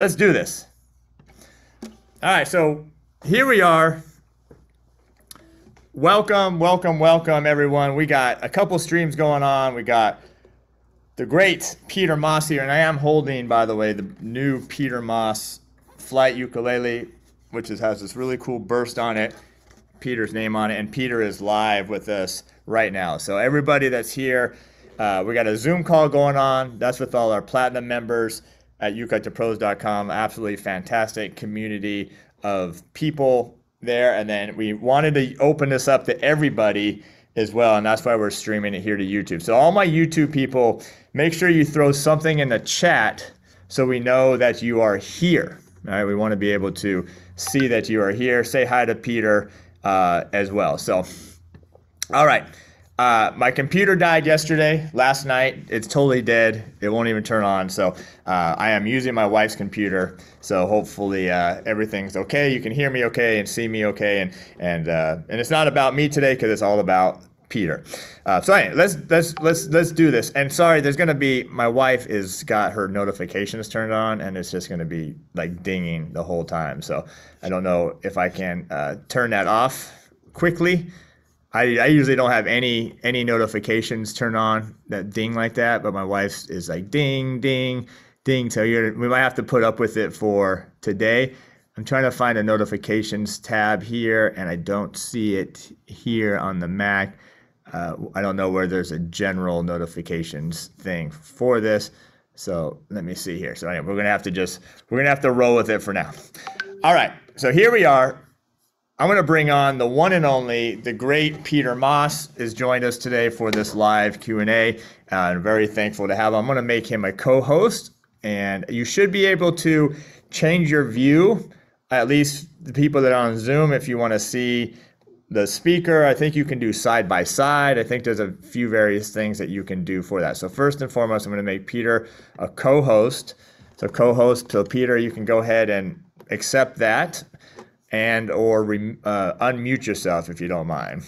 let's do this. All right, so here we are. Welcome, welcome, welcome, everyone. We got a couple streams going on. We got the great Peter Moss here, and I am holding, by the way, the new Peter Moss flight ukulele, which is, has this really cool burst on it, Peter's name on it, and Peter is live with us right now. So everybody that's here, uh, we got a Zoom call going on. That's with all our platinum members at ukelikethepros.com. Absolutely fantastic community of people there. And then we wanted to open this up to everybody as well. And that's why we're streaming it here to YouTube. So, all my YouTube people, make sure you throw something in the chat so we know that you are here. All right. We want to be able to see that you are here. Say hi to Peter uh, as well. So, all right. Uh, my computer died yesterday, last night. It's totally dead. It won't even turn on. So uh, I am using my wife's computer. So hopefully uh, everything's okay. You can hear me okay and see me okay. And and uh, and it's not about me today because it's all about Peter. Uh, so anyway, let's let's let's let's do this. And sorry, there's gonna be my wife is got her notifications turned on, and it's just gonna be like dinging the whole time. So I don't know if I can uh, turn that off quickly. I, I usually don't have any any notifications turned on that ding like that, but my wife is like ding ding ding. So you're we might have to put up with it for today. I'm trying to find a notifications tab here, and I don't see it here on the Mac. Uh, I don't know where there's a general notifications thing for this. So let me see here. So anyway, we're gonna have to just we're gonna have to roll with it for now. All right. So here we are. I'm going to bring on the one and only, the great Peter Moss has joined us today for this live Q&A. Uh, I'm very thankful to have him. I'm going to make him a co-host, and you should be able to change your view, at least the people that are on Zoom, if you want to see the speaker. I think you can do side by side. I think there's a few various things that you can do for that. So first and foremost, I'm going to make Peter a co-host. So co-host, so Peter, you can go ahead and accept that and or re, uh, unmute yourself if you don't mind.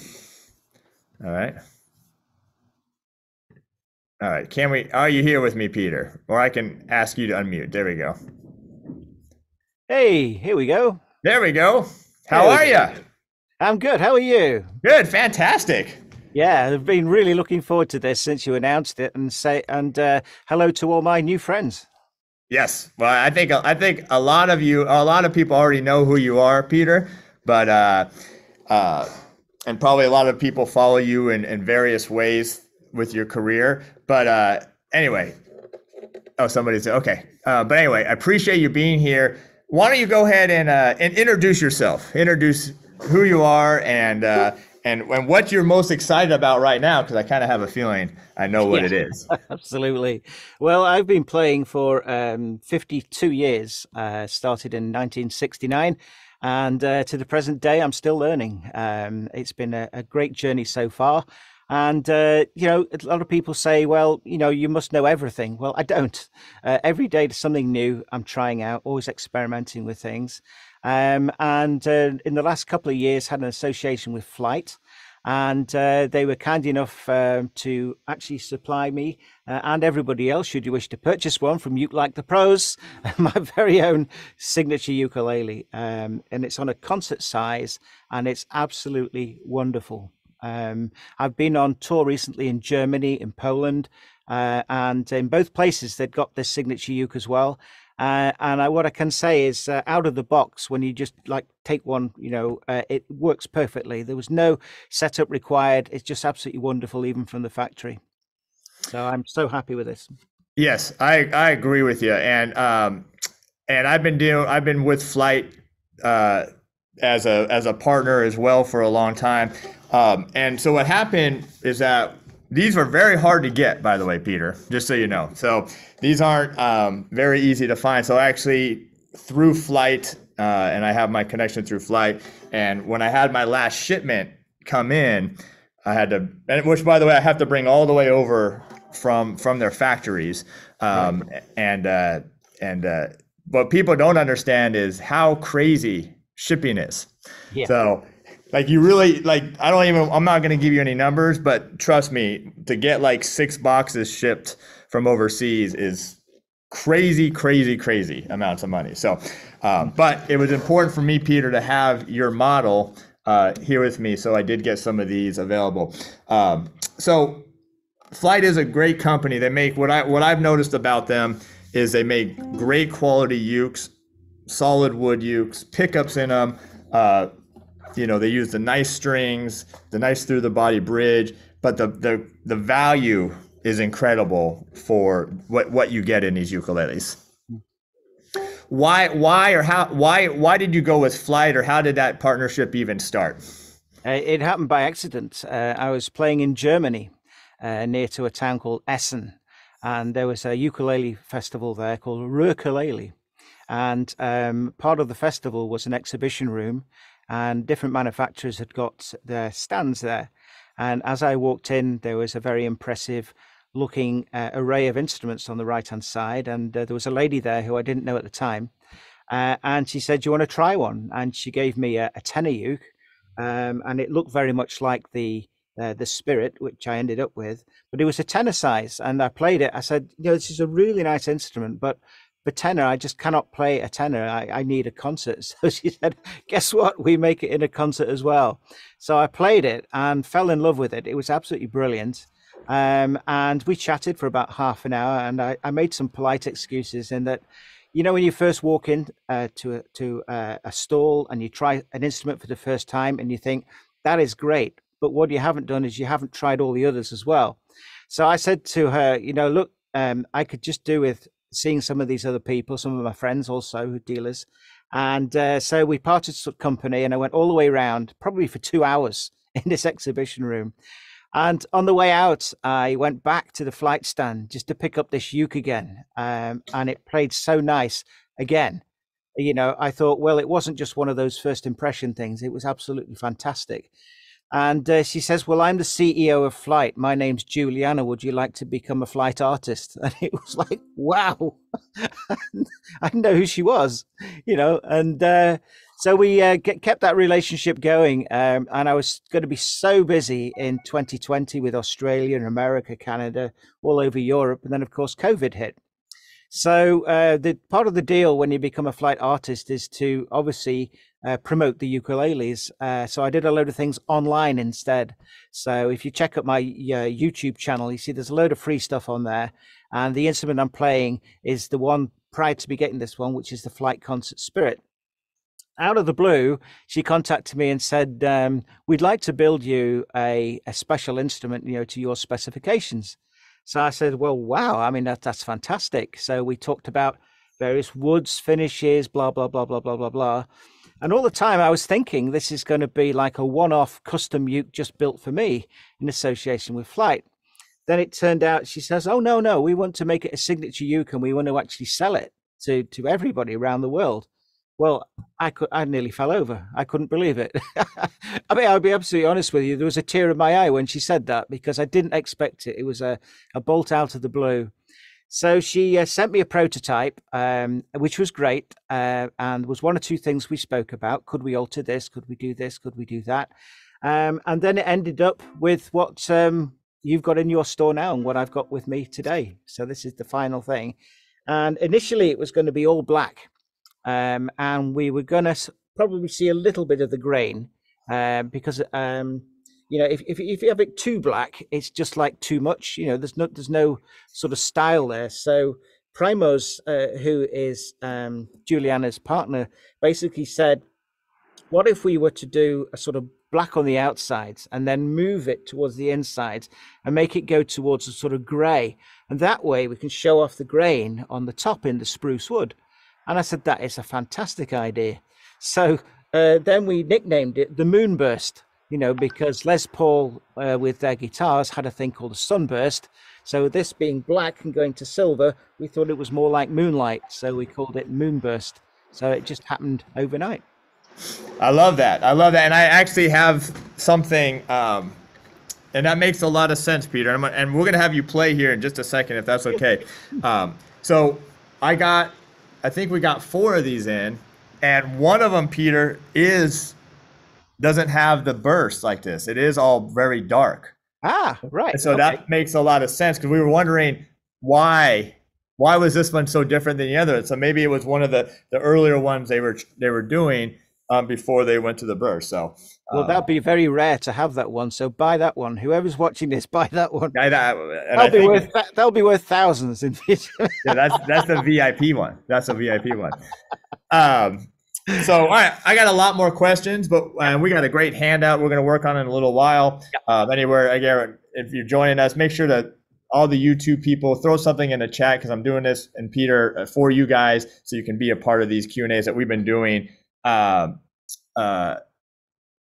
All right. All right. Can we? Are you here with me, Peter? Or I can ask you to unmute. There we go. Hey, here we go. There we go. How are you? I'm good. How are you? Good. Fantastic. Yeah, I've been really looking forward to this since you announced it, and say and uh, hello to all my new friends. Yes. Well, I think I think a lot of you, a lot of people already know who you are, Peter. But uh, uh, and probably a lot of people follow you in, in various ways with your career. But uh, anyway, oh, somebody said okay. Uh, but anyway, I appreciate you being here. Why don't you go ahead and uh, and introduce yourself? Introduce who you are and uh, and and what you're most excited about right now because I kind of have a feeling I know what Yeah. it is. Absolutely. Well, I've been playing for um, 52 years. Uh, started in 1969, and uh, to the present day, I'm still learning. Um, it's been a, a great journey so far. And uh, you know, a lot of people say, "Well, you know, you must know everything." Well, I don't. Uh, every day, there's something new. I'm trying out, always experimenting with things. Um, and uh, in the last couple of years, had an association with Flight, and uh, they were kind enough um, to actually supply me uh, and everybody else, should you wish to purchase one from Uke Like the Pros, my very own signature ukulele. Um, and it's on a concert size, and it's absolutely wonderful. Um, I've been on tour recently in Germany, in Poland, uh, and in both places they've got this signature uke as well. Uh, and I, what I can say is, uh, out of the box, when you just like take one, you know, uh, it works perfectly. There was no setup required. It's just absolutely wonderful, even from the factory. So I'm so happy with this. Yes, I I agree with you, and um, and I've been doing I've been with Flight uh, as a as a partner as well for a long time, um, and so what happened is that these were very hard to get, by the way, Peter. Just so you know, so these aren't um, very easy to find. So actually, through Flight, uh, and I have my connection through Flight, and when I had my last shipment come in, I had to, and which by the way, I have to bring all the way over from from their factories, um, and uh, and uh, what people don't understand is how crazy shipping is. Yeah. So, like you really like I don't even I'm not going to give you any numbers, but trust me, to get like six boxes shipped from overseas is crazy, crazy, crazy amounts of money. So, um, but it was important for me, Peter, to have your model uh, here with me. So I did get some of these available. Um, so Flight is a great company. They make what I what I've noticed about them is they make great quality ukes, solid wood ukes, pickups in them. Uh, you know, they use the nice strings, the nice through the body bridge, but the the the value is incredible for what what you get in these ukuleles. Why why or how why why did you go with Flight or how did that partnership even start? Uh, it happened by accident. Uh, I was playing in Germany uh, near to a town called Essen, and there was a ukulele festival there called Rukulele. And um, part of the festival was an exhibition room, and different manufacturers had got their stands there. And as I walked in, there was a very impressive looking uh, array of instruments on the right hand side. And uh, there was a lady there who I didn't know at the time. Uh, and she said, Do you want to try one? And she gave me a, a tenor uke. Um, and it looked very much like the uh, the Spirit, which I ended up with, but it was a tenor size, and I played it. I said, you know, this is a really nice instrument, but for tenor, I just cannot play a tenor. I, I need a concert. So she said, guess what? We make it in a concert as well. So I played it and fell in love with it. It was absolutely brilliant. Um, and we chatted for about half an hour, and I, I made some polite excuses in that you know when you first walk in uh, to a, to a, stall and you try an instrument for the first time and you think that is great but what you haven't done is you haven't tried all the others as well. So I said to her, you know, look, um, I could just do with seeing some of these other people, some of my friends also, who dealers. And uh, so we parted company and I went all the way around, probably for two hours in this exhibition room. And on the way out, I went back to the flight stand just to pick up this uke again. Um, and it played so nice again. You know, I thought, well, it wasn't just one of those first impression things. It was absolutely fantastic. And uh, she says, Well, I'm the CEO of Flight. My name's Juliana. Would you like to become a flight artist? And it was like, Wow. I didn't know who she was, you know. And uh, so we uh, get, kept that relationship going. Um, and I was going to be so busy in 2020 with Australia and America, Canada, all over Europe. And then, of course, COVID hit. So uh, the part of the deal when you become a flight artist is to obviously uh, promote the ukuleles. Uh, so I did a load of things online instead. So if you check out my uh, YouTube channel, you see there's a load of free stuff on there. And the instrument I'm playing is the one prior to me getting this one, which is the Flight Concert Spirit. Out of the blue, she contacted me and said, um, "We'd like to build you a, a special instrument, you know, to your specifications." So I said, well, wow, I mean, that, that's fantastic. So we talked about various woods, finishes, blah, blah, blah, blah, blah, blah, blah. And all the time I was thinking this is going to be like a one off custom uke just built for me in association with flight. Then it turned out she says, oh, no, no, we want to make it a signature uke and we want to actually sell it to, to everybody around the world. Well, I could I nearly fell over. I couldn't believe it. I mean, I'll be absolutely honest with you. There was a tear in my eye when she said that because I didn't expect it. It was a, a bolt out of the blue. So she uh, sent me a prototype, um, which was great, uh, and was one or two things we spoke about. Could we alter this? Could we do this? Could we do that? Um, and then it ended up with what um, you've got in your store now and what I've got with me today. So this is the final thing. And initially, it was going to be all black um, and we were going to probably see a little bit of the grain uh, because um, you know if, if, if you have it too black it's just like too much you know there's no there's no sort of style there. So primos uh, who is um, juliana's partner basically said what if we were to do a sort of black on the outsides and then move it towards the insides and make it go towards a sort of gray? And that way we can show off the grain on the top in the spruce wood. And I said, that is a fantastic idea. So uh, then we nicknamed it the Moonburst, you know, because Les Paul uh, with their guitars had a thing called a sunburst. So this being black and going to silver, we thought it was more like moonlight. So we called it Moonburst. So it just happened overnight. I love that. I love that. And I actually have something, um, and that makes a lot of sense, Peter. And, and we're going to have you play here in just a second, if that's okay. Um, so I got I think we got four of these in, and one of them, Peter, is doesn't have the burst like this. It is all very dark. Ah, right. And so okay. that makes a lot of sense because we were wondering why why was this one so different than the other? So maybe it was one of the the earlier ones they were they were doing um, before they went to the burst. So well, that'd be very rare to have that one. So buy that one. Whoever's watching this, buy that one. I, that, that'll be worth that'll be worth thousands in future. yeah, that's that's the VIP one. That's a VIP one. Um, so all right, I got a lot more questions, but uh, we got a great handout we're going to work on in a little while. Uh, anywhere again, if you're joining us, make sure that all the YouTube people throw something in the chat because I'm doing this and Peter uh, for you guys, so you can be a part of these Q and A's that we've been doing. Uh, uh,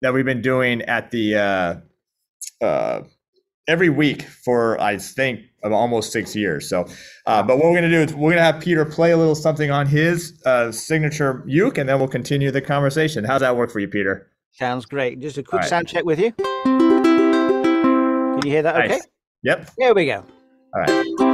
that we've been doing at the uh, uh, every week for I think almost six years. So, uh, but what we're gonna do is we're gonna have Peter play a little something on his uh, signature uke, and then we'll continue the conversation. How's that work for you, Peter? Sounds great. Just a quick right. sound check with you. Can you hear that? Okay. Yep. Here we go. All right.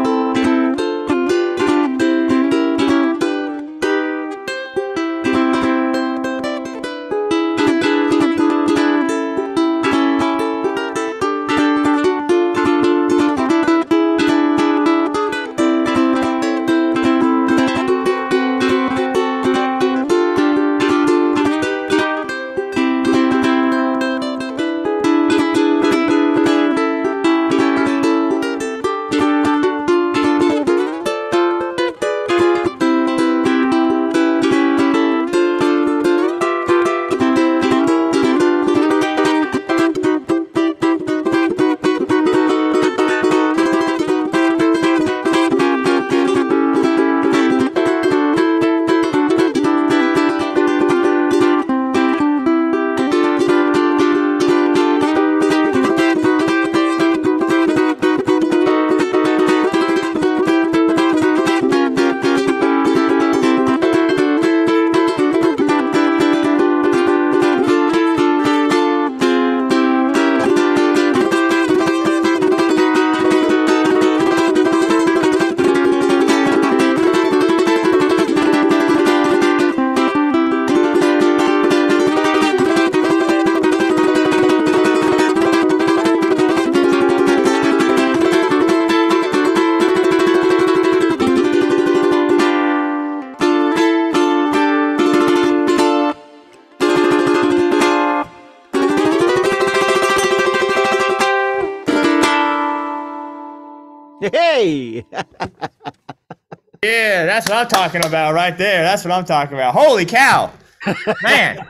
That's what I'm talking about right there. That's what I'm talking about. Holy cow, man!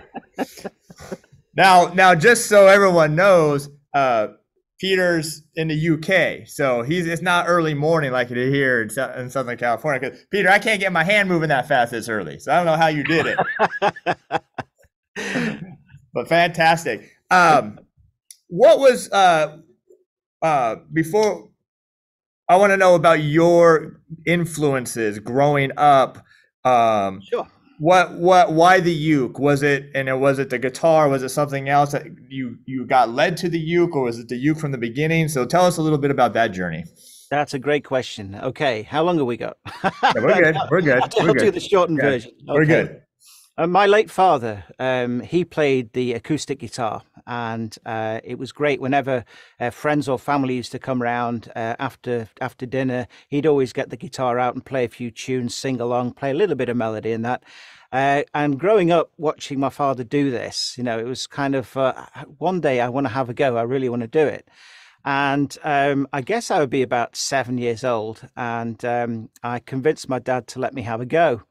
now, now, just so everyone knows, uh, Peter's in the UK, so he's it's not early morning like it is here in, in Southern California. Because Peter, I can't get my hand moving that fast this early, so I don't know how you did it. but fantastic. Um, what was uh, uh, before I want to know about your influences growing up. Um, sure. What what why the uke? Was it and it was it the guitar? Was it something else that you you got led to the uke, or was it the uke from the beginning? So tell us a little bit about that journey. That's a great question. Okay, how long have we got? yeah, we're good. We're good. I'll, we're I'll good. do the shortened yeah. version. Okay. We're good. Uh, my late father, um, he played the acoustic guitar, and uh, it was great. Whenever uh, friends or family used to come around uh, after after dinner, he'd always get the guitar out and play a few tunes, sing along, play a little bit of melody in that. Uh, and growing up watching my father do this, you know, it was kind of uh, one day I want to have a go. I really want to do it. And um, I guess I would be about seven years old, and um, I convinced my dad to let me have a go.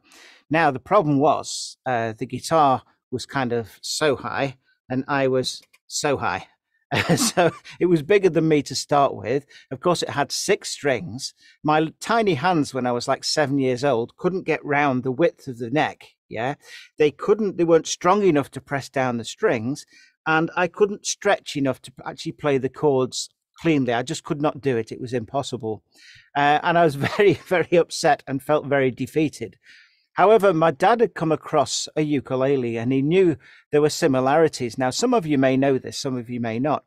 Now, the problem was uh, the guitar was kind of so high and I was so high. so it was bigger than me to start with. Of course, it had six strings. My tiny hands, when I was like seven years old, couldn't get round the width of the neck. Yeah, they couldn't. They weren't strong enough to press down the strings, and I couldn't stretch enough to actually play the chords cleanly. I just could not do it. It was impossible, uh, and I was very, very upset and felt very defeated. However, my dad had come across a ukulele and he knew there were similarities. Now, some of you may know this, some of you may not.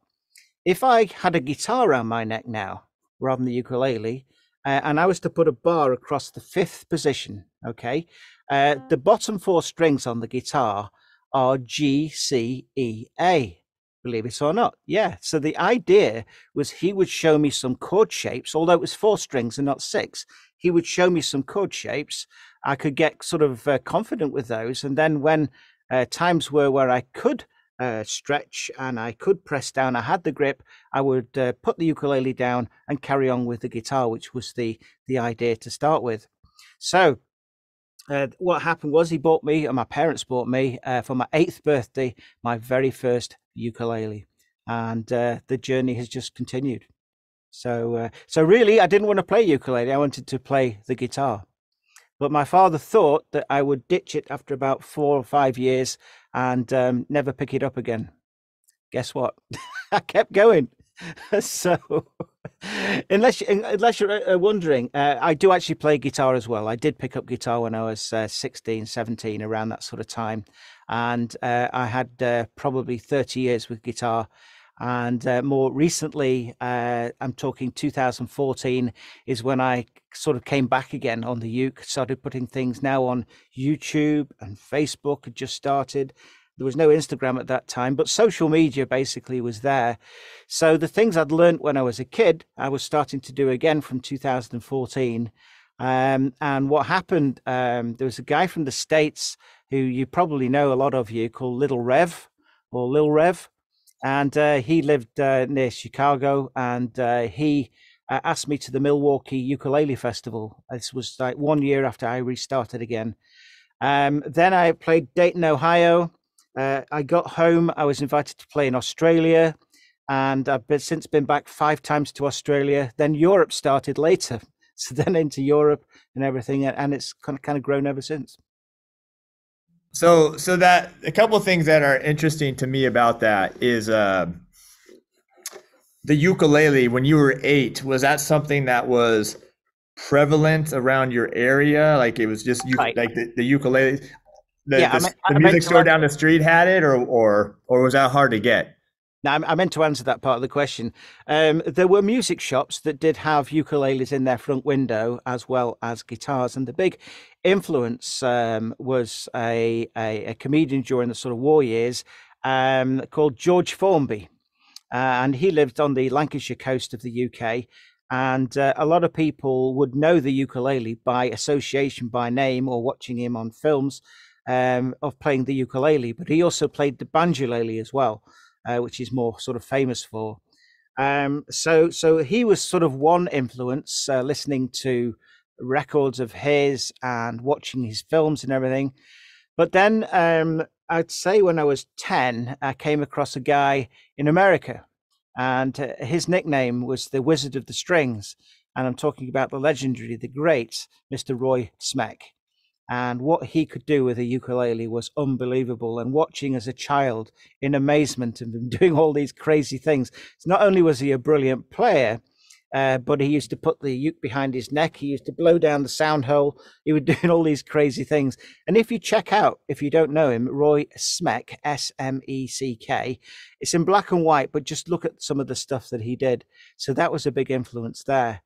If I had a guitar around my neck now, rather than the ukulele, uh, and I was to put a bar across the fifth position, okay, uh, the bottom four strings on the guitar are G, C, E, A. believe it or not. Yeah. So the idea was he would show me some chord shapes, although it was four strings and not six. He would show me some chord shapes. I could get sort of uh, confident with those. And then when uh, times were where I could uh, stretch and I could press down, I had the grip, I would uh, put the ukulele down and carry on with the guitar, which was the, the idea to start with. So uh, what happened was he bought me, and my parents bought me uh, for my eighth birthday, my very first ukulele, and uh, the journey has just continued. So, uh, so really, I didn't want to play ukulele. I wanted to play the guitar, but my father thought that I would ditch it after about four or five years and um, never pick it up again. Guess what? I kept going. so unless unless you're uh, wondering uh, i do actually play guitar as well i did pick up guitar when i was uh, 16 17 around that sort of time and uh, i had uh, probably 30 years with guitar and uh, more recently i'm talking 2014 is when i sort of came back again on the uke started putting things now on youtube and facebook had just started there was no Instagram at that time, but social media basically was there. So the things I'd learned when I was a kid, I was starting to do again from 2014. Um, and what happened, um, there was a guy from the States who you probably know a lot of you called Little Rev or Lil Rev. And uh, he lived uh, near Chicago and uh, he uh, asked me to the Milwaukee Ukulele Festival. This was like one year after I restarted again. Um, then I played Dayton, Ohio. Uh, I got home. I was invited to play in Australia, and I've been, since been back five times to Australia. Then Europe started later, so then into Europe and everything, and it's kind of kind of grown ever since. So, so that a couple of things that are interesting to me about that is uh, the ukulele. When you were eight, was that something that was prevalent around your area? Like it was just you, right. like the, the ukulele the, yeah, the, the music store down the street had it, or or or was that hard to get? Now, I meant to answer that part of the question. Um, there were music shops that did have ukuleles in their front window as well as guitars, and the big influence um, was a, a, a comedian during the sort of war years um, called George Formby, uh, and he lived on the Lancashire coast of the UK. And uh, a lot of people would know the ukulele by association, by name, or watching him on films um, of playing the ukulele, but he also played the banjolele as well, uh, which is more sort of famous for. Um, so, so he was sort of one influence, uh, listening to records of his and watching his films and everything. But then um, I'd say when I was 10, I came across a guy in America, and uh, his nickname was the Wizard of the Strings. And I'm talking about the legendary, the great Mr. Roy Smeck and what he could do with a ukulele was unbelievable and watching as a child in amazement and doing all these crazy things. Not only was he a brilliant player uh, but he used to put the uke behind his neck he used to blow down the sound hole he was doing all these crazy things. And if you check out if you don't know him roy smeck s-m-e-c-k it's in black and white but just look at some of the stuff that he did. So that was a big influence there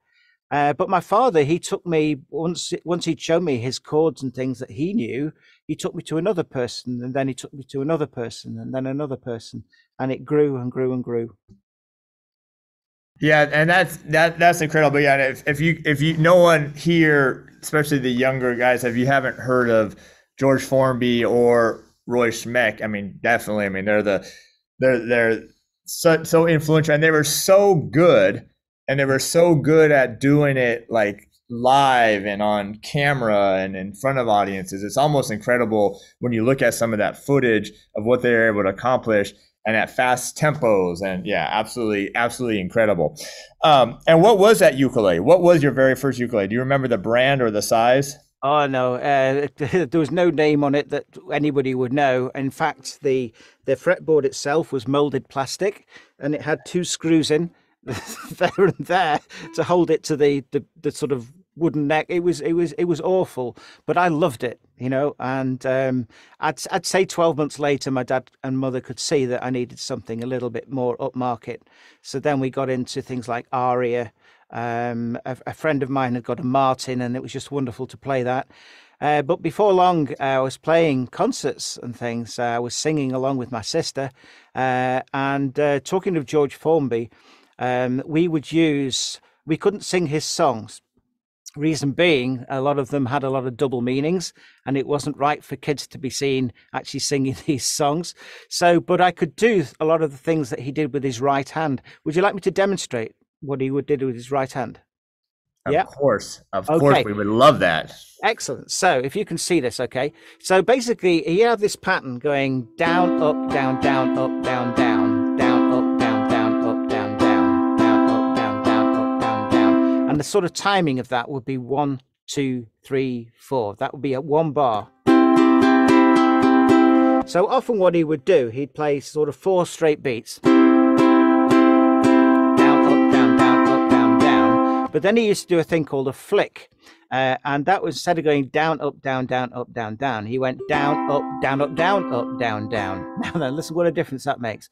uh, but my father, he took me once. Once he'd shown me his chords and things that he knew, he took me to another person, and then he took me to another person, and then another person, and it grew and grew and grew. Yeah, and that's that that's incredible. But yeah, if, if you if you no one here, especially the younger guys, if you haven't heard of George Formby or Roy Smeck, I mean, definitely. I mean, they're the they're they're so so influential, and they were so good and they were so good at doing it like live and on camera and in front of audiences. It's almost incredible when you look at some of that footage of what they were able to accomplish and at fast tempos. And yeah, absolutely, absolutely incredible. Um, and what was that ukulele? What was your very first ukulele? Do you remember the brand or the size? Oh no, uh, there was no name on it that anybody would know. In fact, the the fretboard itself was molded plastic, and it had two screws in there and there to hold it to the, the, the sort of wooden neck. It was it was it was awful, but I loved it, you know. And um, I'd I'd say twelve months later, my dad and mother could see that I needed something a little bit more upmarket. So then we got into things like aria. Um, a, a, friend of mine had got a Martin, and it was just wonderful to play that. Uh, but before long, uh, I was playing concerts and things. Uh, I was singing along with my sister. Uh, and uh, talking of George Formby, um, we would use, we couldn't sing his songs. Reason being, a lot of them had a lot of double meanings, and it wasn't right for kids to be seen actually singing these songs. So, but I could do a lot of the things that he did with his right hand. Would you like me to demonstrate what he would did with his right hand? Of Yeah. course. Of Okay. course. We would love that. Excellent. So if you can see this, okay. So basically, you have this pattern going down, up, down, down, up, down, down, down, And the sort of timing of that would be one, two, three, four. That would be at one bar. So often what he would do, he'd play sort of four straight beats. Down, up, down, down, up, down, down. But then he used to do a thing called a flick. Uh, and that was instead of going down, up, down, down, up, down, down, he went down, up, down, up, down, up, down, down. Now then, listen what a difference that makes.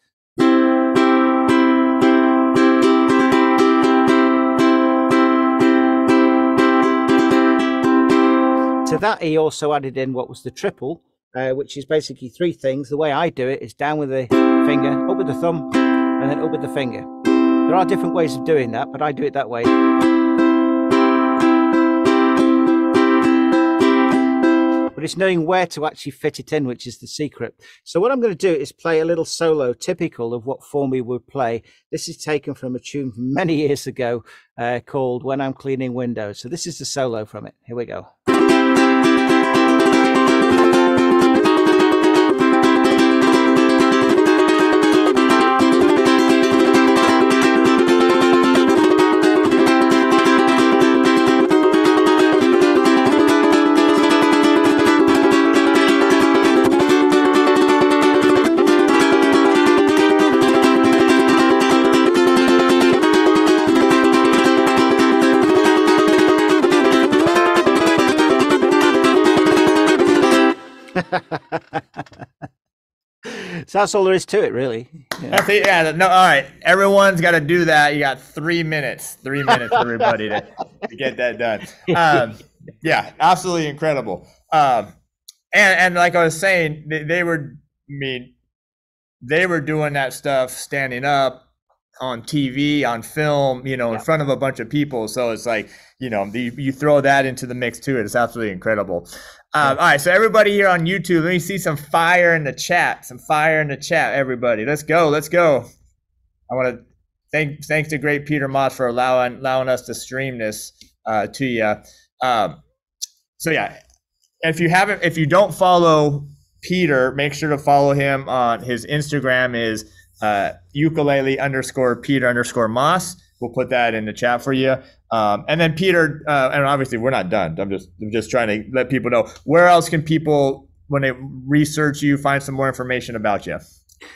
To that, he also added in what was the triple, uh, which is basically three things. The way I do it is down with the finger, up with the thumb, and then up with the finger. There are different ways of doing that, but I do it that way. But it's knowing where to actually fit it in, which is the secret. So what I'm going to do is play a little solo typical of what Formby would play. This is taken from a tune from many years ago uh, called When I'm Cleaning Windows. So this is the solo from it. Here we go. So that's all there is to it, really. Yeah. That's it. Yeah. No. All right. Everyone's got to do that. You got three minutes. Three minutes, everybody, to, to get that done. Um, yeah. Absolutely incredible. Um, and and like I was saying, they, they were. I mean, they were doing that stuff standing up on TV, on film, you know, in front of a bunch of people. So it's like, you know, the, you throw that into the mix too. It's absolutely incredible. Um, all right, so everybody here on YouTube, let me see some fire in the chat. Some fire in the chat, everybody. Let's go. Let's go. I want to thank thanks to great Peter Moss for allowing allowing us to stream this uh, to you. Um, so yeah, if you haven't, if you don't follow Peter, make sure to follow him on his Instagram is uh, ukulele underscore Peter underscore Moss. We'll put that in the chat for you. Um, and then Peter, uh, and obviously we're not done. I'm just I'm just trying to let people know where else can people when they research you find some more information about you.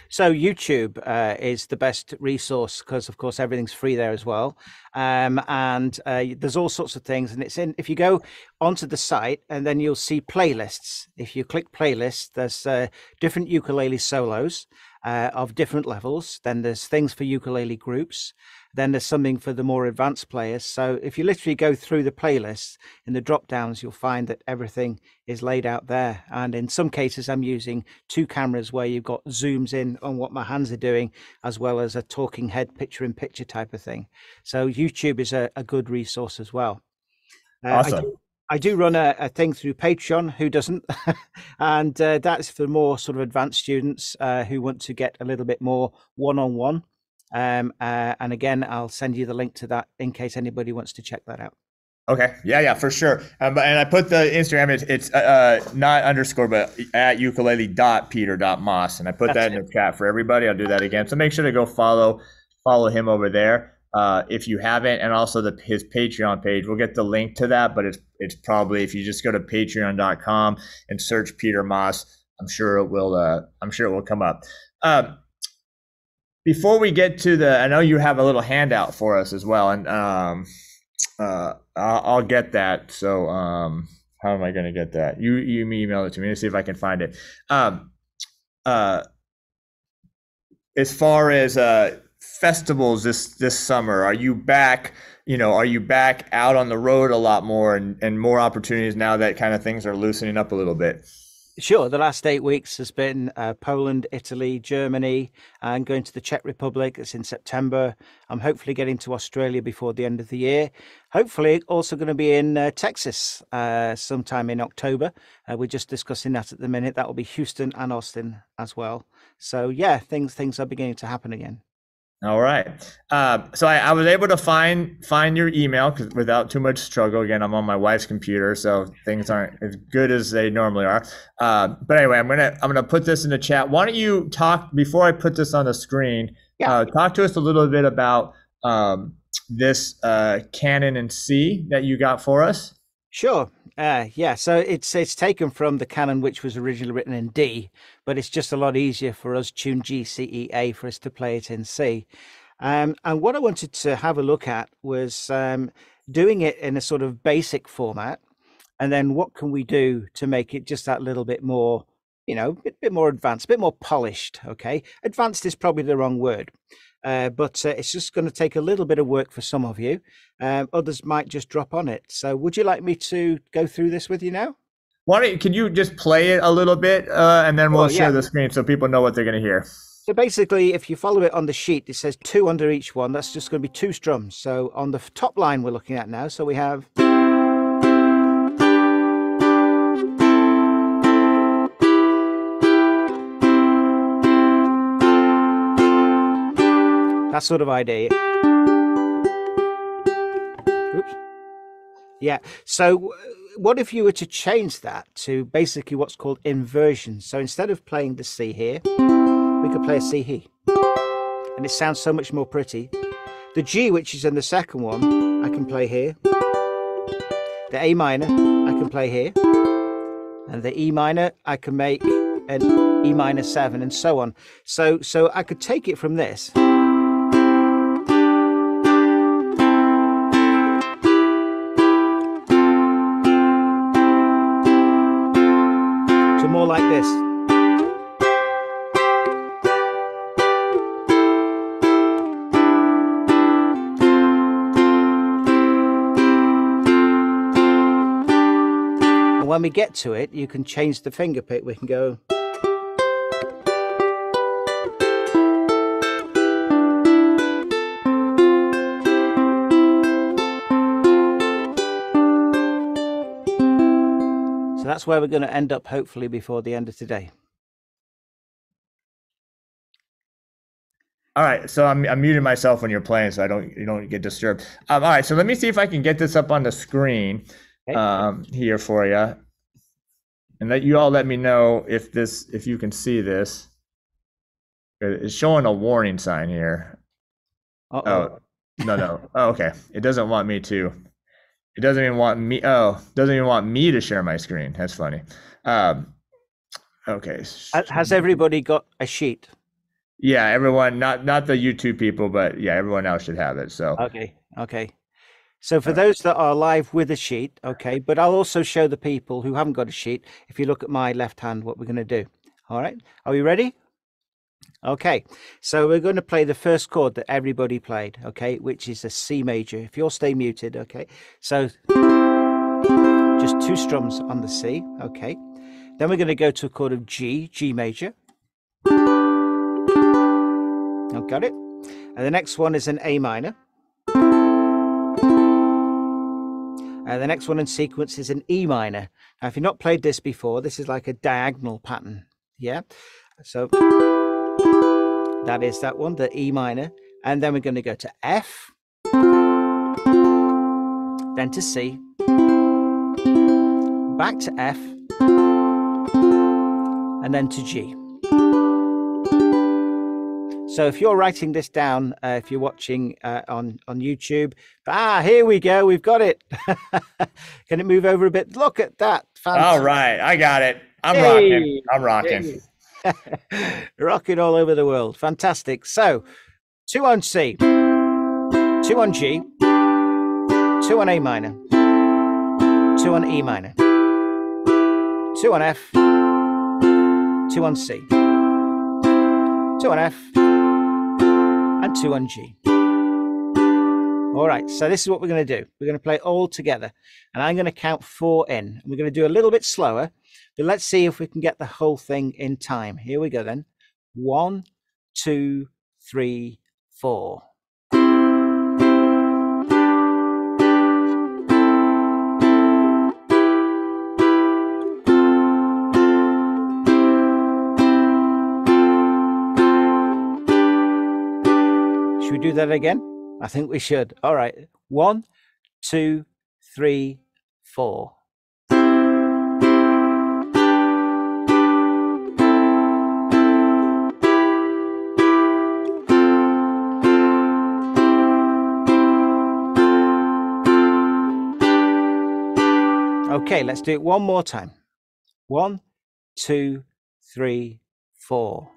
So YouTube uh, is the best resource because, of course, everything's free there as well. Um, and uh, there's all sorts of things, and it's in. If you go onto the site, and then you'll see playlists. If you click playlists, there's uh, different ukulele solos uh, of different levels. Then there's things for ukulele groups. Then there's something for the more advanced players. So if you literally go through the playlists in the drop downs, you'll find that everything is laid out there. And in some cases, I'm using two cameras where you've got zooms in on what my hands are doing, as well as a talking head picture in picture type of thing. So YouTube is a, a good resource as well. Uh, Awesome. I do run a, a thing through Patreon. Who doesn't? and uh, that's for more sort of advanced students uh, who want to get a little bit more one-on-one. Um, uh, and again, I'll send you the link to that in case anybody wants to check that out. Okay. Yeah, yeah, for sure. Um, and I put the Instagram. It's, it's uh, uh, not underscore, but at ukulele dot peter dot moss, and I put that That's in the chat for everybody. I'll do that again. So make sure to go follow follow him over there uh, if you haven't, and also the his Patreon page. We'll get the link to that, but it's it's probably if you just go to patreon.com and search Peter Moss, I'm sure it will. Uh, I'm sure it will come up. Um, before we get to the, I know you have a little handout for us as well, and um, uh, I'll, I'll get that. So, um, how am I going to get that? You you email it to me. Let's see if I can find it. Um, uh, as far as festivals this this summer? Are you back? You know, are you back out on the road a lot more and, and more opportunities now that kind of things are loosening up a little bit? Sure. The last eight weeks has been uh, Poland, Italy, Germany, and going to the Czech Republic. It's in September. I'm hopefully getting to Australia before the end of the year. Hopefully, also going to be in uh, Texas uh, sometime in October. Uh, we're just discussing that at the minute. That will be Houston and Austin as well. So yeah, things things are beginning to happen again. All right. Uh, so I, I, was able to find find your email because without too much struggle. Again, I'm on my wife's computer, so things aren't as good as they normally are. Uh, but anyway, I'm gonna I'm gonna put this in the chat. Why don't you talk before I put this on the screen? Yeah. Uh, talk to us a little bit about um, this uh, Canon and C that you got for us. Sure. Uh, yeah, so it's it's taken from the canon which was originally written in D, but it's just a lot easier for us tune G C E A for us to play it in C. Um, and what I wanted to have a look at was um, doing it in a sort of basic format, and then what can we do to make it just that little bit more, you know, a bit, bit more advanced, a bit more polished. Okay, advanced is probably the wrong word, uh, but uh, it's just going to take a little bit of work for some of you. Um, others might just drop on it. So, would you like me to go through this with you now? Why don't you, can you just play it a little bit uh, and then we'll oh, share yeah. the screen so people know what they're going to hear. So basically, if you follow it on the sheet, it says two under each one. That's just going to be two strums. So on the top line we're looking at now, so we have. That sort of idea. Oops. Yeah. So, uh, what if you were to change that to basically what's called inversion? So instead of playing the C here, we could play a C here, and it sounds so much more pretty. The G, which is in the second one, I can play here. The A minor, I can play here. And the E minor, I can make an E minor 7 and so on. So, so I could take it from this. Like this. And when we get to it, you can change the finger pick. We can go. That's where we're going to end up hopefully before the end of today. All right, so I'm, I'm muting myself when you're playing, so I don't you don't get disturbed. Um, all right, so let me see if I can get this up on the screen um, here for you, and let you all let me know if this if you can see this. It's showing a warning sign here. Uh-oh. Oh no no oh, okay, it doesn't want me to. It doesn't even want me. Oh, doesn't even want me to share my screen. That's funny. Um, okay. Has everybody got a sheet? Yeah, everyone. Not not the YouTube people, but yeah, everyone else should have it. So. Okay. Okay. So for those that are live with a sheet, okay, but I'll also show the people who haven't got a sheet. If you look at my left hand, what we're going to do. All right. Are we ready? Okay, so we're going to play the first chord that everybody played, okay, which is a C major. If you'll stay muted, okay. So just two strums on the C, okay. Then we're going to go to a chord of G, G major. Oh, got it. And the next one is an A minor. The next one in sequence is an E minor. Now, if you've not played this before, this is like a diagonal pattern. Yeah. So that is that one, the E minor. And then we're going to go to F, then to C, back to F, and then to G. So if you're writing this down, uh, if you're watching uh, on on YouTube, ah, here we go, we've got it. Can it move over a bit? Look at that! Fantastic. All right, I got it. I'm hey. rocking. I'm rocking. Hey. Rocking all over the world. Fantastic. So, two on C, two on G, two on A minor, two on E minor, two on F, two on C, two on F, and two on G. All right, so this is what we're going to do. We're going to play all together, and I'm going to count four in. We're going to do a little bit slower, but let's see if we can get the whole thing in time. Here we go then. One, two, three, four. Should we do that again? I think we should. All right. One, two, three, four. Okay, let's do it one more time. One, two, three, four.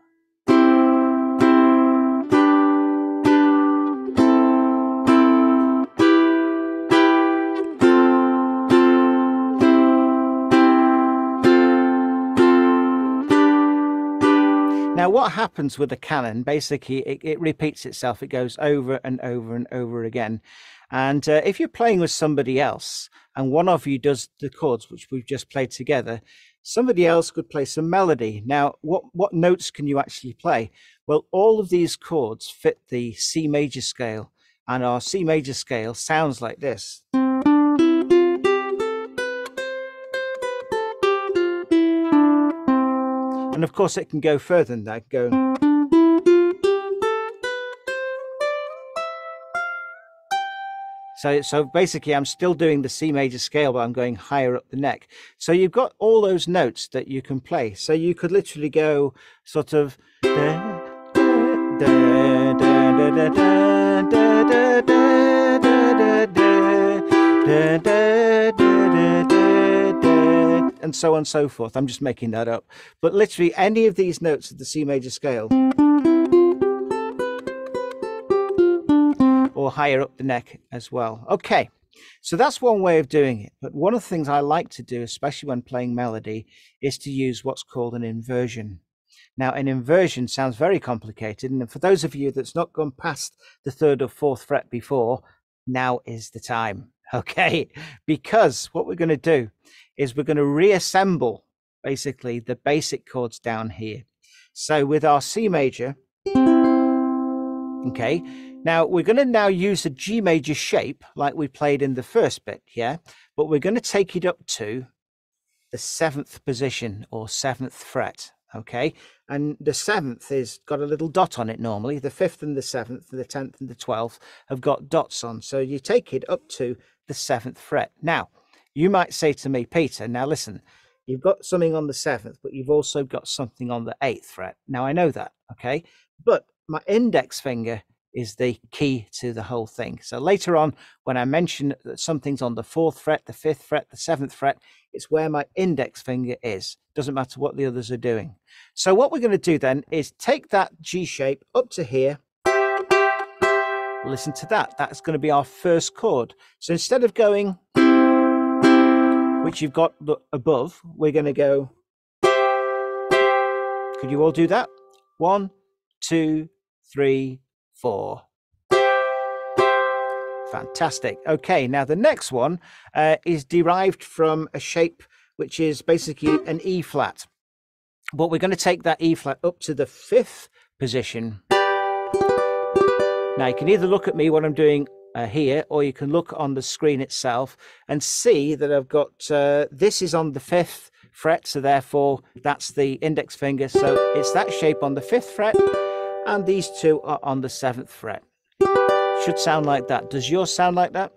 Now, what happens with a canon? Basically, it, it, repeats itself. It goes over and over and over again. And uh, if you're playing with somebody else, and one of you does the chords which we've just played together, somebody else could play some melody. Now, what what notes can you actually play? Well, all of these chords fit the C major scale, and our C major scale sounds like this. And of course, it can go further than that. Go. So, so basically, I'm still doing the C major scale, but I'm going higher up the neck. So you've got all those notes that you can play. So you could literally go sort of. And so on and so forth. I'm just making that up. But literally any of these notes of the C major scale or higher up the neck as well. Okay, so that's one way of doing it. But one of the things I like to do, especially when playing melody, is to use what's called an inversion. Now, an inversion sounds very complicated. And for those of you that's not gone past the third or fourth fret before, now is the time. Okay, because what we're going to do is we're going to reassemble basically the basic chords down here. So with our C major, okay, now we're going to now use a G major shape like we played in the first bit, yeah, but we're going to take it up to the seventh position or seventh fret, okay, and the seventh is got a little dot on it normally. The fifth and the seventh, the tenth and the twelfth have got dots on. So you take it up to the seventh fret. Now, you might say to me, Peter, now listen, you've got something on the seventh, but you've also got something on the eighth fret. Now I know that, okay? But my index finger is the key to the whole thing. So later on, when I mention that something's on the fourth fret, the fifth fret, the seventh fret, it's where my index finger is. Doesn't matter what the others are doing. So what we're going to do then is take that G shape up to here. Listen to that. That's going to be our first chord. So instead of going which you've got above, we're going to go. Could you all do that? One, two, three, four. Fantastic. Okay, now the next one uh, is derived from a shape which is basically an E flat. But we're going to take that E flat up to the fifth position. Now you can either look at me what I'm doing uh, here, or you can look on the screen itself and see that I've got uh, this is on the fifth fret, so therefore that's the index finger. So it's that shape on the fifth fret, and these two are on the seventh fret. Should sound like that. Does yours sound like that?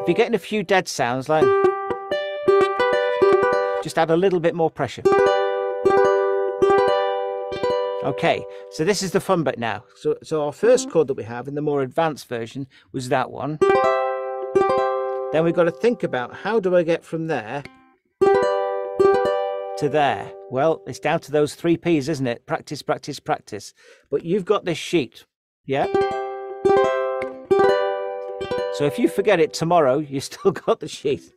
If you're getting a few dead sounds, like just add a little bit more pressure. Okay, so this is the fun bit now. So, so our first mm-hmm. chord that we have in the more advanced version was that one. Then we've got to think about how do I get from there to there? Well, it's down to those three P's, isn't it? Practice, practice, practice. But you've got this sheet, yeah? So if you forget it tomorrow, you still got the sheet.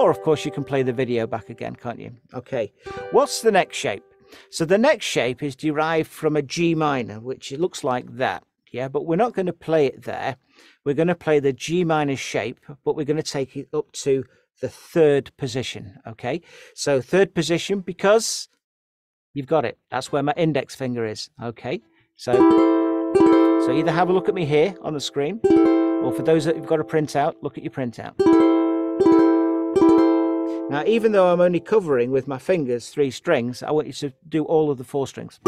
Or, of course, you can play the video back again, can't you? Okay. What's the next shape? So the next shape is derived from a G minor, which it looks like that. Yeah, but we're not going to play it there. We're going to play the G minor shape, but we're going to take it up to the third position. Okay, so third position because you've got it. That's where my index finger is. Okay, so so either have a look at me here on the screen, or for those that have got a printout, look at your printout. Now, even though I'm only covering with my fingers three strings, I want you to do all of the four strings.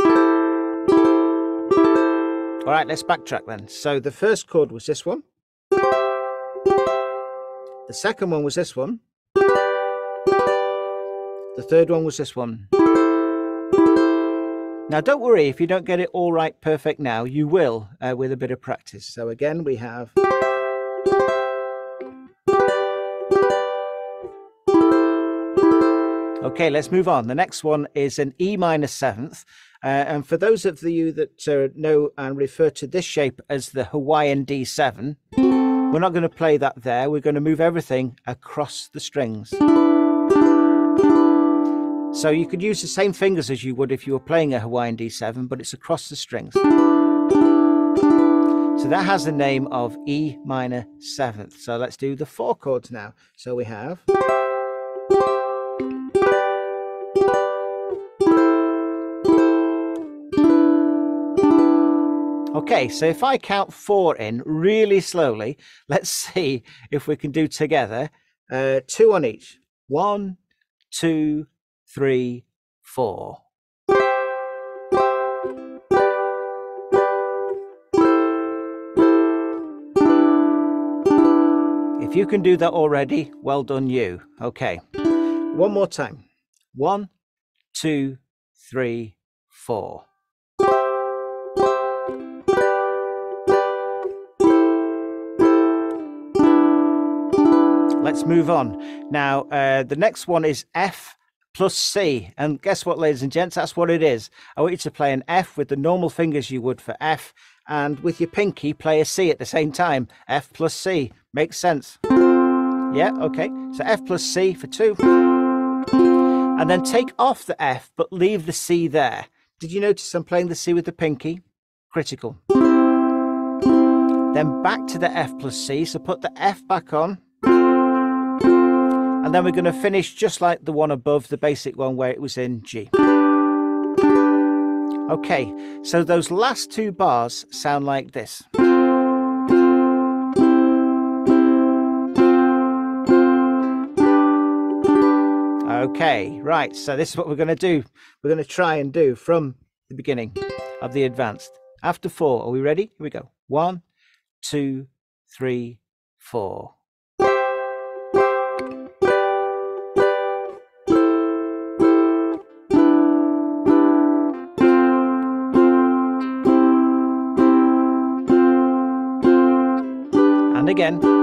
All right, let's backtrack then. So the first chord was this one. The second one was this one. The third one was this one. Now, don't worry if you don't get it all right perfect now, you will uh, with a bit of practice. So again, we have. Okay, let's move on. The next one is an E minor seventh. Uh, and for those of you that uh, know and refer to this shape as the Hawaiian D7, we're not going to play that there. We're going to move everything across the strings. So you could use the same fingers as you would if you were playing a Hawaiian D7, but it's across the strings. So that has the name of E minor seventh. So let's do the four chords now. So we have. Okay, so if I count four in really slowly, let's see if we can do together. Uh, two on each. One, two, three, four. If you can do that already, well done you. Okay, one more time. One, two, three, four. Let's move on. Now, uh, the next one is F plus C. And guess what, ladies and gents? That's what it is. I want you to play an F with the normal fingers you would for F, and with your pinky, play a C at the same time. F plus C. Makes sense. Yeah, okay. So F plus C for two. And then take off the F, but leave the C there. Did you notice I'm playing the C with the pinky? Critical. Then back to the F plus C. So put the F back on and then we're going to finish just like the one above, the basic one where it was in G. Okay, so those last two bars sound like this. Okay, right, so this is what we're going to do. We're going to try and do from the beginning of the advanced. After four, are we ready? Here we go. One, two, three, four. And again.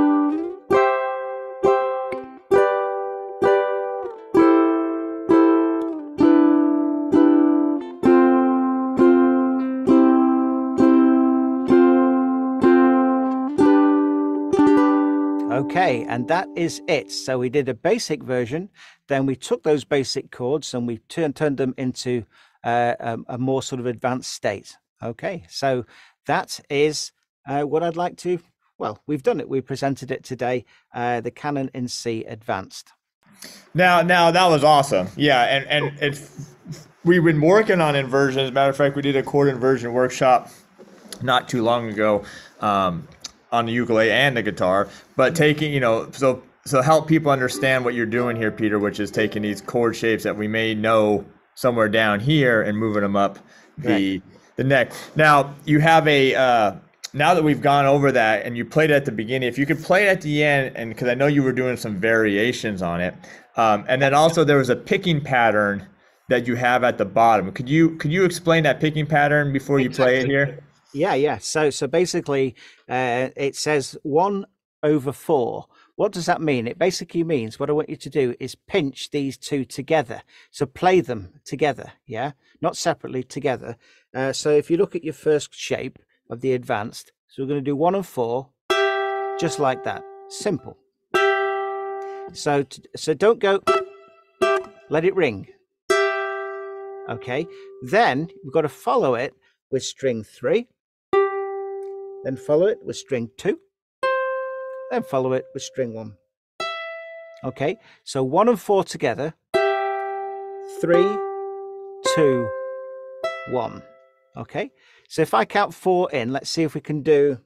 Okay, and that is it. So we did a basic version, then we took those basic chords and we turned, turned them into uh, a, a, more sort of advanced state. Okay, so that is uh, what I'd like to well, we've done it. We presented it today, uh, the Canon in C Advanced. Now, now that was awesome. Yeah, and and it's we've been working on inversion. As a matter of fact, we did a chord inversion workshop not too long ago um, on the ukulele and the guitar. But taking, you know, so so help people understand what you're doing here, Peter, which is taking these chord shapes that we may know somewhere down here and moving them up the right. the neck. Now you have a uh, now that we've gone over that and you played it at the beginning, if you could play it at the end, and because I know you were doing some variations on it, um, and then also there was a picking pattern that you have at the bottom. Could you could you explain that picking pattern before you play it here? Yeah, yeah. So so basically, uh, it says one over four. What does that mean? It basically means what I want you to do is pinch these two together. So play them together, yeah, not separately together. Uh, so if you look at your first shape, of the advanced. So we're going to do one and four, just like that. Simple. So, so don't go, let it ring. Okay, then we've got to follow it with string three, then follow it with string two, then follow it with string one. Okay, so one and four together, three, two, one. Okay, so if I count four in, let's see if we can do.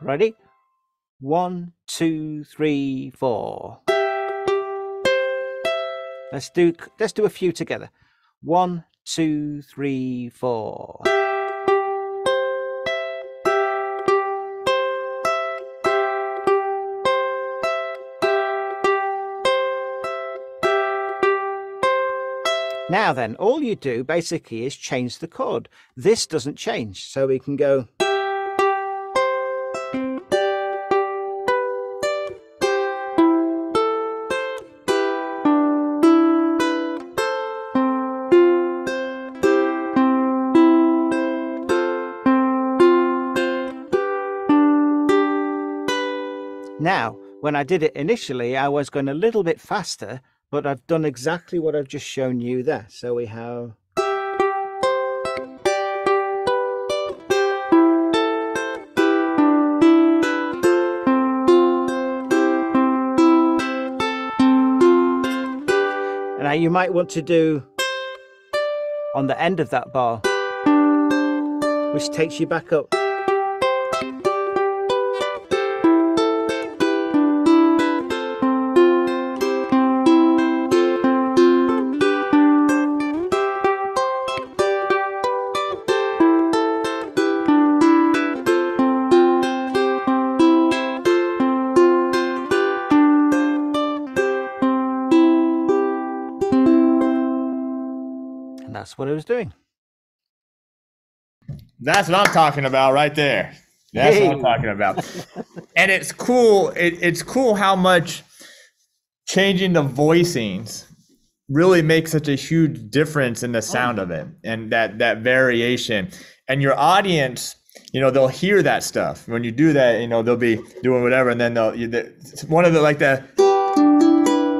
Ready? One, two, three, four. Let's do let's do a few together. One, two, three, four. Now then, all you do basically is change the chord. This doesn't change, so we can go. Now, when I did it initially, I was going a little bit faster, but I've done exactly what I've just shown you there. So we have. And now you might want to do on the end of that bar, which takes you back up. That's what I'm talking about right there. That's what I'm talking about. and it's cool. It, it's cool how much changing the voicings really makes such a huge difference in the oh, sound of it and that that variation. And your audience, you know, they'll hear that stuff when you do that. You know, they'll be doing whatever, and then they'll you, the, one of the like the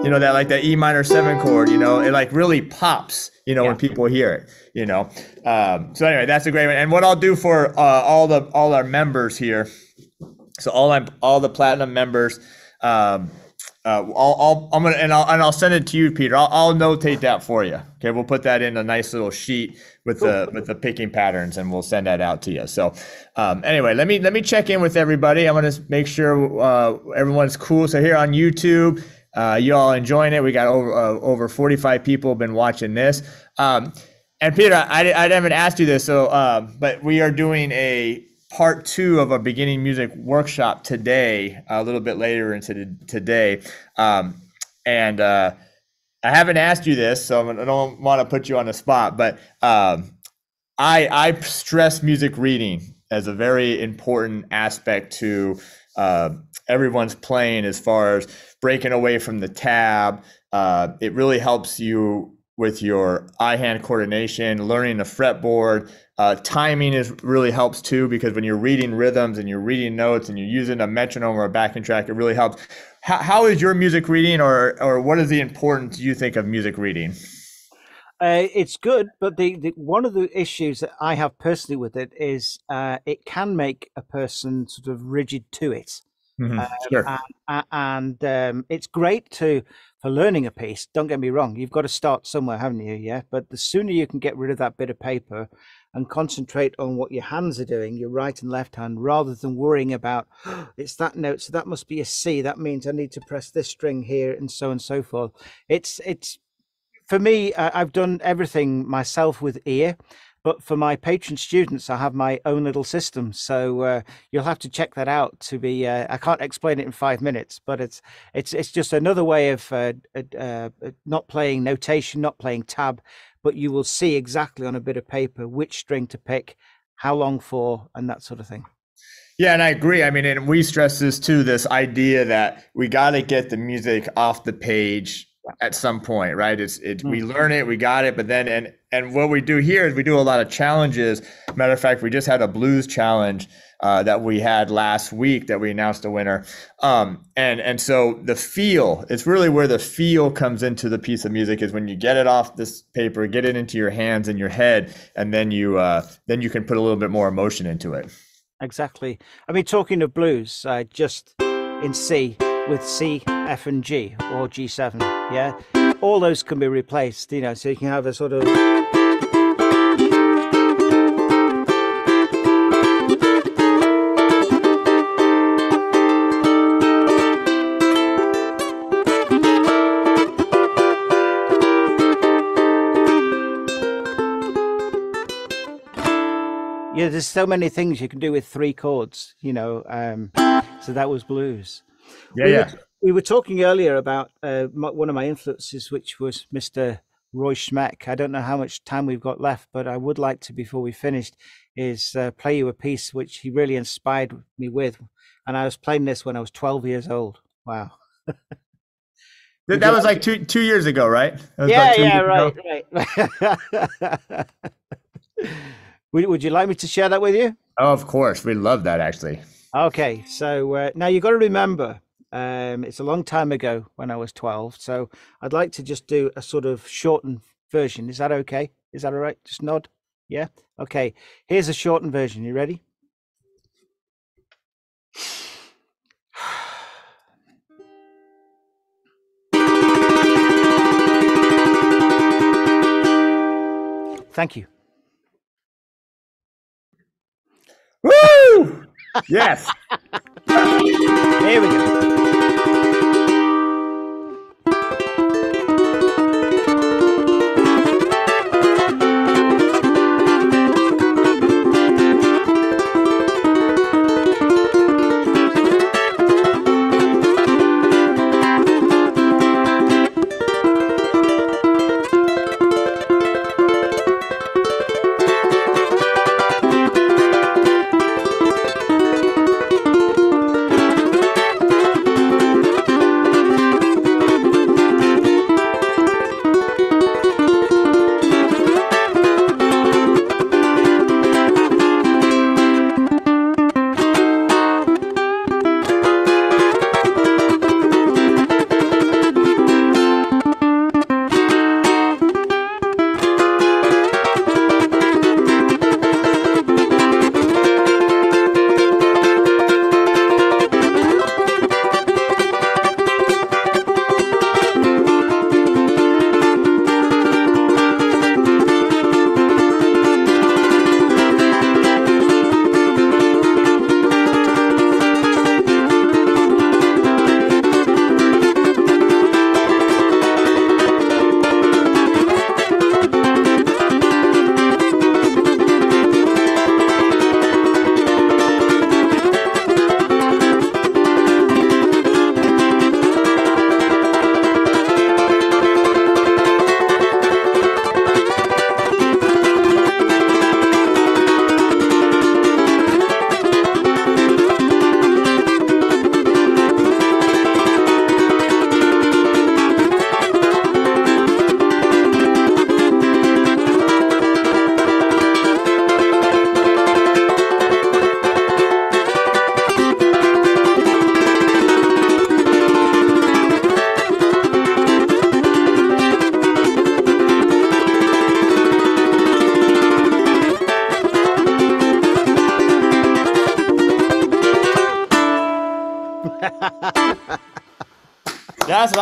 you know that like that E minor seven chord. You know, it like really pops. You know, when people hear it. You know. Um, so anyway, that's a great one. And what I'll do for uh, all the all our members here, so all I'm all the platinum members. Um, uh, I'll, I'll, I'm gonna and I'll and I'll send it to you, Peter. I'll, I'll notate that for you. Okay, we'll put that in a nice little sheet with the with the picking patterns, and we'll send that out to you. So, um, anyway, let me let me check in with everybody. I'm gonna make sure uh, everyone's cool. So here on YouTube, uh, you all enjoying it? We got over uh, over 45 people been watching this. Um, and Peter, I, I haven't asked you this, so uh, but we are doing a part two of a beginning music workshop today, a little bit later into the, today. Um, and uh, I haven't asked you this, so I don't want to put you on the spot, but um, I, I stress music reading as a very important aspect to uh, everyone's playing as far as breaking away from the tab. Uh, it really helps you with your eye hand coordination, learning the fretboard. Uh, timing is really helps too because when you're reading rhythms and you're reading notes and you're using a metronome or a backing track, it really helps. How, how is your music reading, or or what is the importance you think of music reading? Uh, it's good, but the, the one of the issues that I have personally with it is uh, it can make a person sort of rigid to it, Mhm, sure. and, and um, it's great to for learning a piece. Don't get me wrong; you've got to start somewhere, haven't you? Yeah, but the sooner you can get rid of that bit of paper and concentrate on what your hands are doing, your right and left hand, rather than worrying about it's that note, so that must be a C. That means I need to press this string here, and so on and so forth. It's it's for me, uh, I've done everything myself with ear, but for my Patreon students, I have my own little system. So uh, you'll have to check that out. To be, uh, I can't explain it in five minutes, but it's it's it's just another way of uh, uh, not playing notation, not playing tab, but you will see exactly on a bit of paper which string to pick, how long for, and that sort of thing. Yeah, and I agree. I mean, and we stress this too this idea that we got to get the music off the page at some point, right? It's it we learn it, we got it, but then and and what we do here is we do a lot of challenges. Matter of fact, we just had a blues challenge uh, that we had last week that we announced the winner. Um, and and so the feel, it's really where the feel comes into the piece of music is when you get it off this paper, get it into your hands and your head, and then you uh, then you can put a little bit more emotion into it. Exactly. I mean, talking of blues, uh, just in C with C, F, and G or G7. Yeah, all those can be replaced. You know, so you can have a sort of yeah, there's so many things you can do with three chords, you know. Um, so that was blues. Yeah, we yeah. Were, we were talking earlier about uh, my, one of my influences, which was Mr. Roy Smeck. I don't know how much time we've got left, but I would like to, before we finished, is uh, play you a piece which he really inspired me with. And I was playing this when I was 12 years old. Wow. That, that was like two two years ago, right? Yeah, yeah, right, right. would, would you like me to share that with you? Oh, of course. We love that actually. Okay, so uh, now you've got to remember, um, it's a long time ago when I was 12. So I'd like to just do a sort of shortened version. Is that okay? Is that all right? Just nod. Yeah. Okay. Here's a shortened version. You ready? Thank you. Yes. Here we go.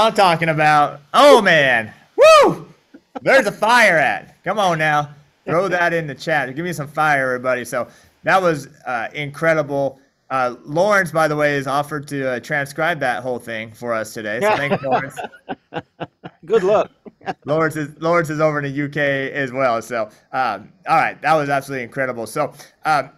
I'm talking about. Oh man. Woo! There's a fire at. Come on now. Throw that in the chat. Give me some fire, everybody. So that was uh, incredible. Uh, Lawrence, by the way, has offered to uh, transcribe that whole thing for us today. So thanks, Lawrence. Good luck. Lawrence is Lawrence is over in the UK as well. So, um, all right, that was absolutely incredible. So, um,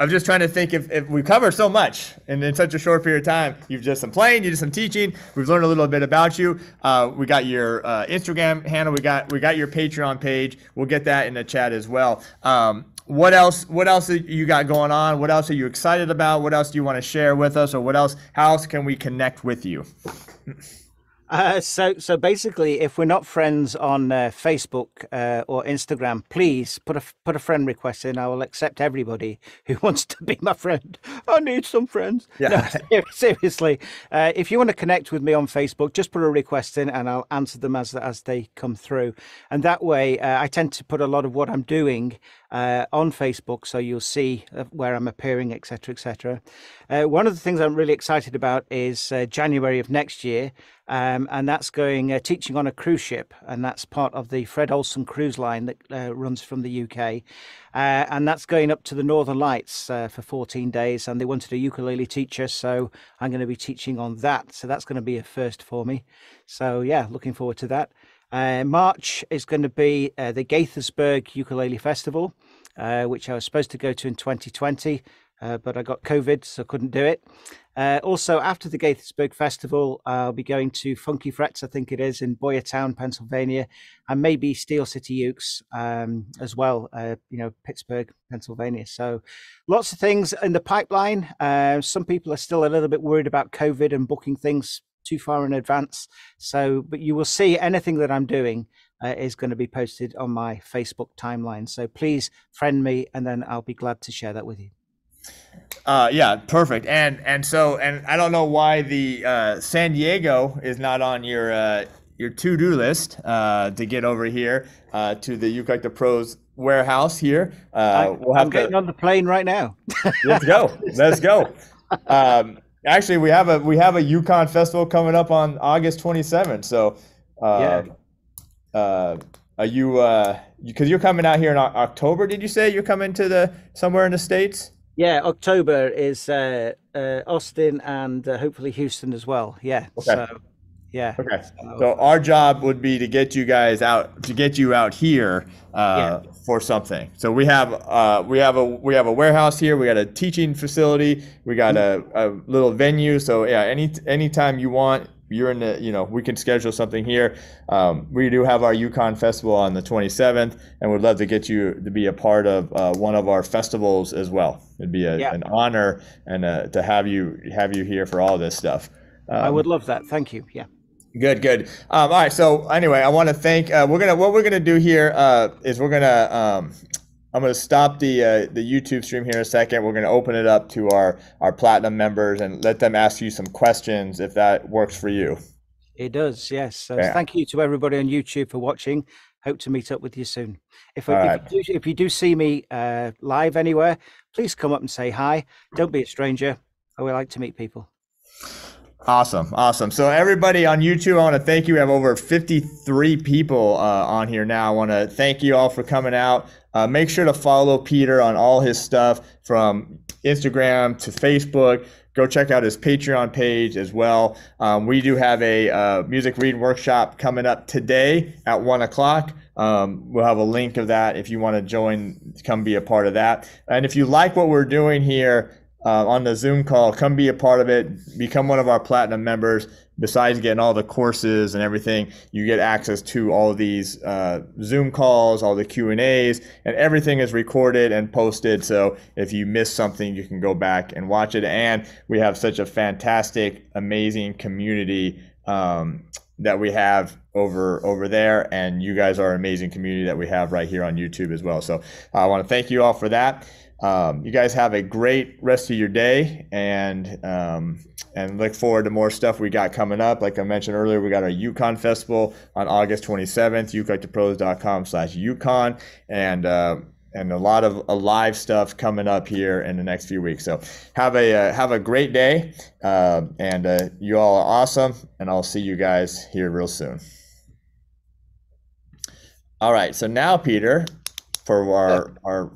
I'm just trying to think if, if we cover so much in, in such a short period of time. You've just some playing, you did some teaching. We've learned a little bit about you. Uh, we got your uh, Instagram handle. We got we got your Patreon page. We'll get that in the chat as well. Um, what else? What else you got going on? What else are you excited about? What else do you want to share with us, or what else? How else can we connect with you? Uh, so, so basically, if we're not friends on uh, Facebook uh, or Instagram, please put a put a friend request in. I will accept everybody who wants to be my friend. I need some friends. Yeah. No, seriously, uh, if you want to connect with me on Facebook, just put a request in, and I'll answer them as as they come through. And that way, uh, I tend to put a lot of what I'm doing uh, on Facebook, so you'll see where I'm appearing, etc., etc. one of the things I'm really excited about is January of next year. Um, and that's going uh, teaching on a cruise ship, and that's part of the Fred Olsen cruise line that uh, runs from the UK, uh, and that's going up to the Northern Lights uh, for 14 days. And they wanted a ukulele teacher, so I'm going to be teaching on that. So that's going to be a first for me. So yeah, looking forward to that. Uh, March is going to be uh, the Gaithersburg Ukulele Festival, which I was supposed to go to in 2020 uh, but I got COVID, so couldn't do it. Uh, also, after the Gaithersburg Festival, I'll be going to Funky Frets, I think it is, in Boyertown, Pennsylvania, and maybe Steel City Ukes um, as well, uh, you know, Pittsburgh, Pennsylvania. So lots of things in the pipeline. Uh, some people are still a little bit worried about COVID and booking things too far in advance. So, but you will see anything that I'm doing uh, is going to be posted on my Facebook timeline. So please friend me, and then I'll be glad to share that with you. Uh, yeah, perfect. And and so and I don't know why the uh, San Diego is not on your uh, your to do list uh, to get over here uh, to the You the Pros warehouse here. Uh, we'll have I'm getting on the plane right now. let's go. Let's go. Um, actually, we have a we have a Yukon festival coming up on August 27th. So, uh, yeah. uh, are you uh, because you're coming out here in October? Did you say you're coming to the somewhere in the states? Yeah, October is uh, uh, Austin and uh, hopefully Houston as well. Yeah. Okay. So, yeah. Okay. So, so, our job would be to get you guys out to get you out here uh, yeah. for something. So we have uh, we have a we have a warehouse here. We got a teaching facility. We got mm-hmm. a, a little venue. So yeah, any anytime you want, you're in the, you know, we can schedule something here. Um, we do have our Yukon Festival on the 27th, and we'd love to get you to be a part of uh, one of our festivals as well. It'd be a, yeah. an honor and uh, to have you have you here for all this stuff. Um, I would love that. Thank you. Yeah. Good, good. Um, all right. So anyway, I want to thank. Uh, we're gonna what we're gonna do here uh, is we're gonna um, I'm going to stop the uh, the YouTube stream here in a second. We're going to open it up to our our platinum members and let them ask you some questions if that works for you. It does, yes. So yeah. thank you to everybody on YouTube for watching. Hope to meet up with you soon. If, if, right. you, do, if you do see me uh, live anywhere, please come up and say hi. Don't be a stranger. I would like to meet people. Awesome, awesome. So everybody on YouTube, I want to thank you. We have over 53 people uh, on here now. I want to thank you all for coming out. Uh, make sure to follow Peter on all his stuff from Instagram to Facebook. Go check out his Patreon page as well. Um, we do have a uh, music reading workshop coming up today at one o'clock. Um, we'll have a link of that if you want to join, come be a part of that. And if you like what we're doing here, uh, on the Zoom call. Come be a part of it. Become one of our platinum members. Besides getting all the courses and everything, you get access to all these uh, Zoom calls, all the Q and A's, and everything is recorded and posted. So if you miss something, you can go back and watch it. And we have such a fantastic, amazing community. Um, that we have over over there and you guys are an amazing community that we have right here on youtube as well so i want to thank you all for that um, you guys have a great rest of your day and um, and look forward to more stuff we got coming up. Like I mentioned earlier, we got our Yukon Festival on August 27th, ukelikethepros.com slash Yukon. And, uh, and a lot of live stuff coming up here in the next few weeks. So have a uh, have a great day, uh, and uh, you all are awesome. And I'll see you guys here real soon. All right. So now, Peter, for our our